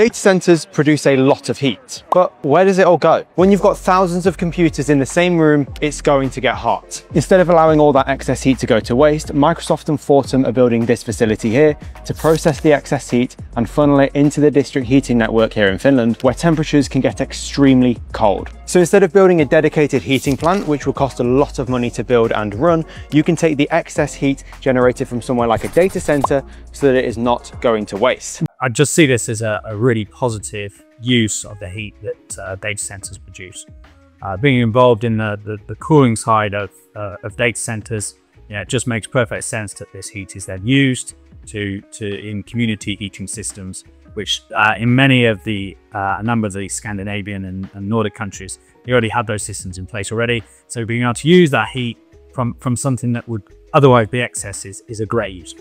Data centers produce a lot of heat, but where does it all go? When you've got thousands of computers in the same room, it's going to get hot. Instead of allowing all that excess heat to go to waste, Microsoft and Fortum are building this facility here to process the excess heat and funnel it into the district heating network here in Finland, where temperatures can get extremely cold. So instead of building a dedicated heating plant, which will cost a lot of money to build and run, you can take the excess heat generated from somewhere like a data center so that it is not going to waste. I just see this as a, a really positive use of the heat that uh, data centers produce. Uh, being involved in the, the, the cooling side of, uh, of data centers, yeah, it just makes perfect sense that this heat is then used to, to in community heating systems, which uh, in many of the, uh, a number of the Scandinavian and, and Nordic countries, they already have those systems in place already. So being able to use that heat from, from something that would otherwise be excess is, is a great use.